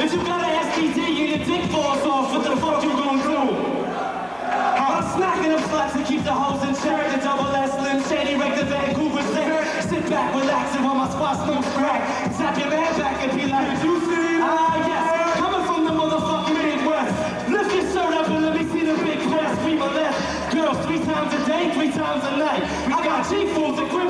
If you've got an STD you your dick falls off, what the fuck you gonna do? I'm smacking them sluts to keep the hoes in check. The double S, Slim Shady, wreck the Vancouver set. Sit back, relax, and while my spot smokes crack. Tap your man back and be like, did you see Ah, yes, coming from the motherfucking Midwest. Lift your shirt up and let me see the big breasts. We molest girls three times a day, three times a night. I got G-Fools equipped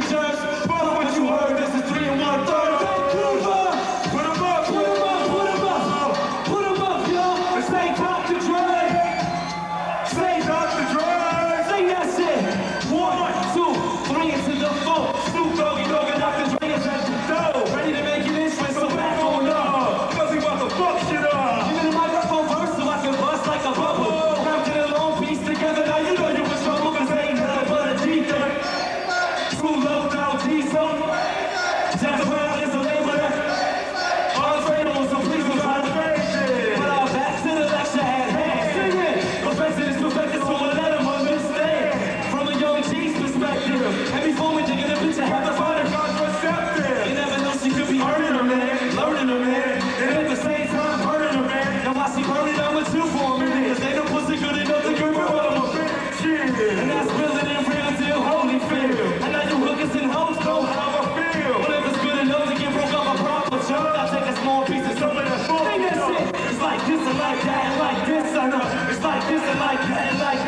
deserves True love, dog, G-Funk. That's what like that like this, I know. It's like this and like that like